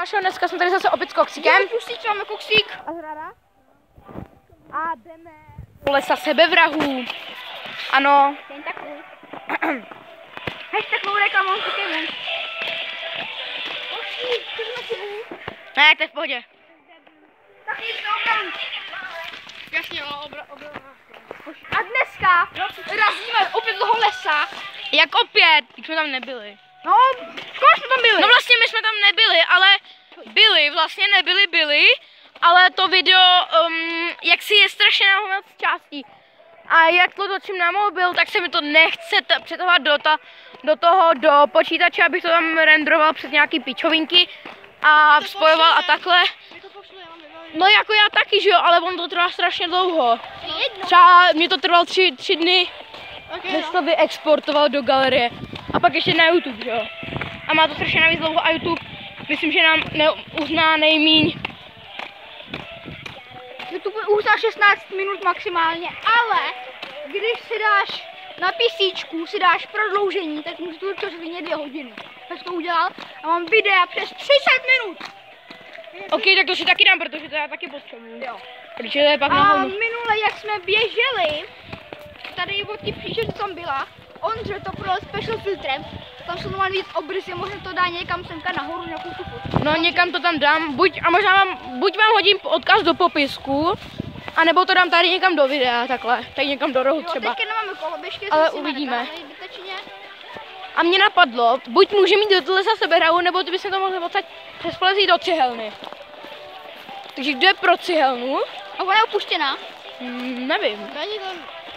Jošo, dneska jsme tady zase opět s koksíkem. Pustíč, máme koksík. A zrada. A jdeme. U lesa sebevrahů. Ano. Jen takový. Hashtag no reklamu, Pokémon. Koksík, ty jsme si Ne, to je v pohodě. Tak je to obran. Jasně, jo, obra, obra. A dneska razíme opět toho lesa. Jak opět? Když jsme tam nebyli. No, skoro jsme tam byli. No vlastně my jsme tam nebyli, ale byli, vlastně nebyli, byli, ale to video, um, jak si je strašně na moc částí. A jak to točím na mobil, tak se mi to nechce t- přetahovat do, ta, do toho, do počítače, abych to tam renderoval přes nějaký pičovinky a spojoval a takhle. No jako já taky, že jo, ale on to trvá strašně dlouho. Třeba mě to trvalo tři, tři dny, Ok, než no. to vyexportoval do galerie. A pak ještě na YouTube, že jo. A má to strašně navíc dlouho a YouTube, myslím, že nám neuzná nejmíň. YouTube uzná 16 minut maximálně, ale když si dáš na písíčku, si dáš prodloužení, tak můžu to zřejmě dvě hodiny. Tak to udělal a mám videa přes 30 minut. OK, tak to si taky dám, protože to já taky potřebuju. Jo. Protože to je pak A minule, jak jsme běželi, tady od ty příště, co tam byla, Ondře to pro special filtrem, tam jsou normálně víc obrysy, možná to dá někam semka nahoru nějakou tu fotku. No někam to tam dám, buď, a možná vám, buď vám hodím odkaz do popisku, a nebo to dám tady někam do videa, takhle, tady někam do rohu Jo, třeba. teďka nemáme koloběžky, Ale uvidíme. A mě napadlo, buď může mít do lesa seberahu, nebo ty by se to mohli odsaď přes do cihelny. Takže kdo je pro cihelnu? A ona je opuštěná. Hmm, nevím.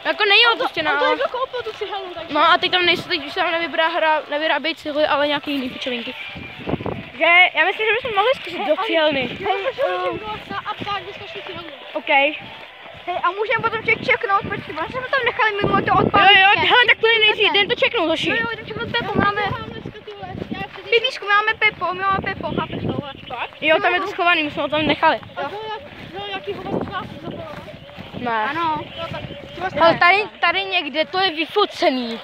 Jako není opuštěná, On to ale... jako koupil tu takže... No a teď tam nejsou, teď už se tam nevybírá hra, nevyrábějí cihly, ale nějaký jiný pičovinky. Že já myslím, že bychom mohli zkusit do cihelny. Um. OK. Hej, a můžeme potom ček čeknout, počkej, vlastně jsme tam nechali minule to Jo, odpálit. jo, hele, tak to je nejdřív, jdem to čeknout, hoši. Jo, jo, jdem čeknout Pepo, máme, my máme Pepo, my máme Pepo, chápeš to? Tak? Jo, tam je to schovaný, my jsme ho tam nechali. A to no, jaký hovado nás zapalo? Ne. Ano. No tak, Ale tady, tady někde to je vyfocený.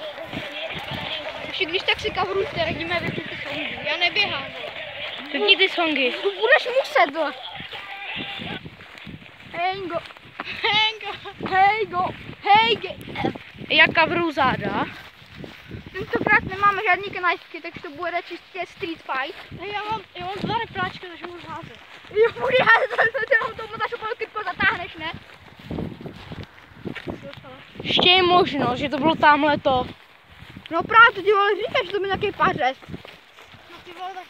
Ještě když tak si kavrujte, radíme vypít ty songy. já neběhám. Vypni ty songy. Tu budeš muset, vole. Hej, go. Henka. Hej, go. Hej, ge. Jak kavru záda. Tentokrát nemáme žádný knifky, takže to bude čistě street fight. Hej, já mám, já mám dva repráčka, takže můžu házet. Jo, bude já to, to, to, to, to, to, to zatáhneš, ne? Ještě je možnost, že to bylo tamhle to. No právě to ti vole říkáš, že to byl nějaký pařez. No ty vole, tak...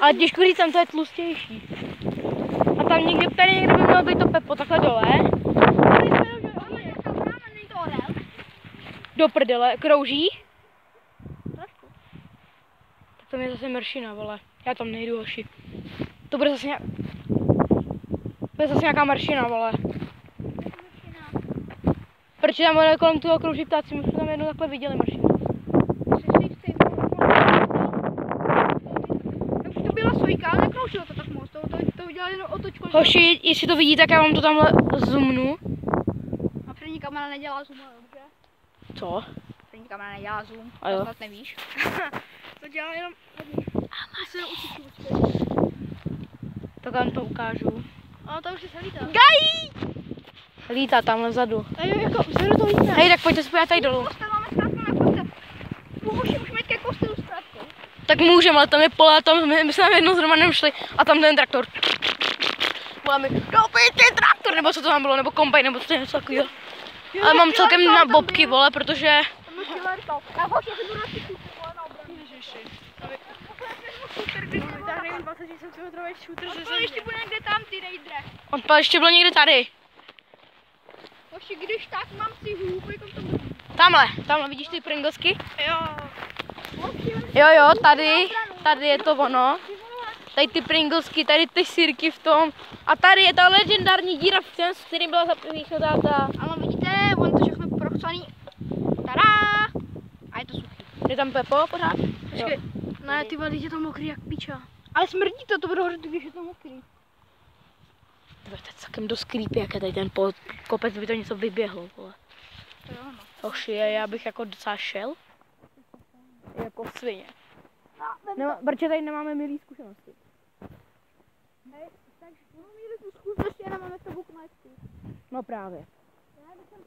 Ale těžko říct, tam to je tlustější. A tam někde, tady někde by mělo být to pepo, takhle dole. Do prdele, krouží. Tak tam je zase mršina, vole. Já tam nejdu, hoši. To bude zase nějak... To je zase nějaká mršina, vole. Proč tam kolem toho krouží ptáci? My jsme tam jednou takhle viděli mršinu. Už to byla sojka, ale nekroušilo to tak moc, to, to, to udělali jenom otočko. Hoši, jestli to vidí, tak já vám to tamhle zoomnu. A přední kamera nedělá zoom, ale dobře. Co? Přední kamera nedělá zoom, A jo. to snad nevíš. To dělá jenom... A se učit, Tak vám to ukážu. A to už je celý tam. Gají! Lítá tamhle vzadu. A jo, jako vzadu to lítá. Hej, tak pojďte se podívat tady dolů. Kostel máme zkrátka na kostel. Bohuži, můžeme jít ke kostelu zkrátka. Tak můžeme, ale tam je pole, a tam my, my jsme tam jednou s Romanem šli a tam ten traktor. Voláme, no ten traktor, nebo co to tam bylo, nebo kombajn, nebo co něco takového. Ale mám celkem na bobky, vole, protože Tam byl killer top. A hoď, já si budu radši šuter, vole, na obranu. Ježiši. Šuter, když tak nevím, 20 cm shooter ze to ještě bude někde tam, ty rejdre. on ještě byl někde tady. Hoši, když tak mám si hůb, to bude. Tamhle, tamhle, vidíš ty pringlesky? Jo. Jo, jo, tady, tady je to ono. Tady ty pringlesky, tady ty sírky v tom. A tady je ta legendární díra v tom, s kterým byla zapíchnutá ta. Ano, vidíte, on to všechno prochcený. Tada! A je to suchý. Je tam Pepo pořád? Počkej. Ne, ty vole, je to mokrý jak piča. Ale smrdí to, to bude hořet, když je to mokrý. To je celkem dost creepy, jak je tady ten po, kopec, by to něco vyběhlo, vole. To jo, no. Hoši, já bych jako docela šel. Jako svině. No, protože tady nemáme milý zkušenosti. Měli jsme schůz, ještě nemáme s tebou kmačku. No právě.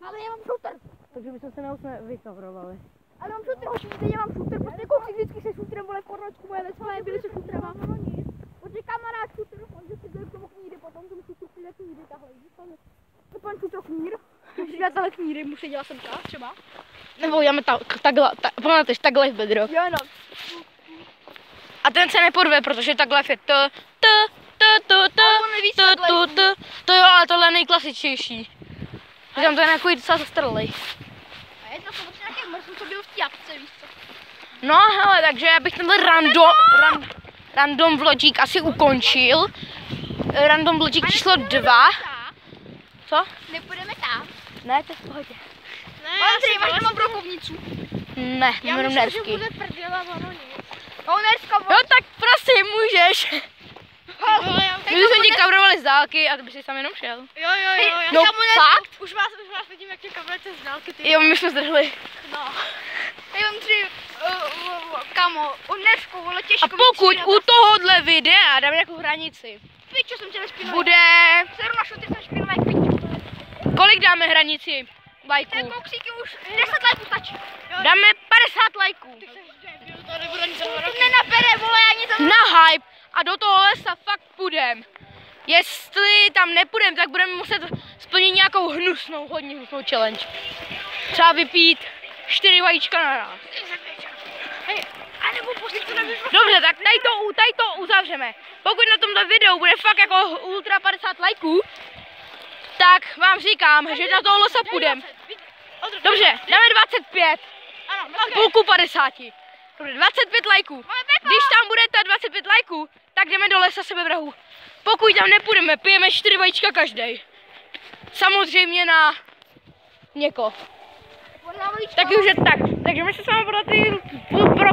Ale já mám shooter. Takže bychom se neusme vykavrovali. Ale mám shooter, hoši, víte, já mám shooter, protože koukej vždycky se shooterem, vole, v Kornocku moje let's byli se shooterem. No nic. Protože kamarád shooter, on že si byl tomu kníry, potom tomu shooter přijde kníry, tahle, vidíš tam je. To pan shooter knír. Když já tahle kníry, mu seděla jsem ta, třeba. Nebo uděláme ta, takhle, ta, pamatuješ, takhle v bedro. Jo, no. A ten se nepodve, protože takhle je to, to, to, to, to, to, to, je. to, to jo, ale tohle je nejklasičnější. Říkám, to je nějaký docela zastaralý. A je to samozřejmě nějaký mrzl, co byl v těpce, víš co. No hele, takže já bych tenhle random, ran, random vlogík asi ukončil. Random vlogík číslo dva. Co? Nepůjdeme tam. Ne, to je v pohodě. Ne, Ale tady máš doma brokovnicu. Ne, já myslím, že Nersky. bude prdela, ono nic. No, Jo, tak prosím, můžeš. Já, My jsme tě kavrovali z dálky a ty bys tam jenom šel. jo, jo, jo, já No ne- fakt? Už vás, už vás vidím, jak tě kamerujete z dálky, ty. Jo, my jsme zdrhli. No. Tady mám tři, uh, uh, kamo, u Nersku, vole, těžko A pokud u tohohle videa dám nějakou hranici, Pičo jsem tě nešpinul. bude... Seru na šuty jsem špinul. Kolik dáme hranici Ten lajků? koksíky už 10 lajků stačí. Dáme 50 lajků. To nebude nic To nenabere, vole, ani to Na hype a do toho lesa fakt půjdem. Jestli tam nepůjdem, tak budeme muset splnit nějakou hnusnou, hodně hnusnou challenge. Třeba vypít čtyři vajíčka na nás. Dobře, tak tady to, tady to uzavřeme. Pokud na tomto videu bude fakt jako ultra 50 lajků, tak vám říkám, že na toho losa půjdem. Dobře, dáme 25. Ano, ok. Půlku 50. Dobře, 25 lajků. Když tam bude ta 25 lajků, tak jdeme do lesa sebevrahu. Pokud tam nepůjdeme, pijeme 4 vajíčka každý. Samozřejmě na něko. Tak už je tak. Takže my se s vámi pro ty pro, pro,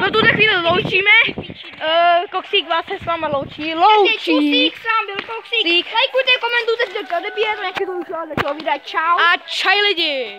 pro tuto chvíli loučíme. Uh, Koksík vás se s váma loučí. Loučí. Koksík, sám byl koksík. Sík. Lajkujte, komentujte, odebíjete, nějaký to už, ale to vydá, čau. A čaj lidi.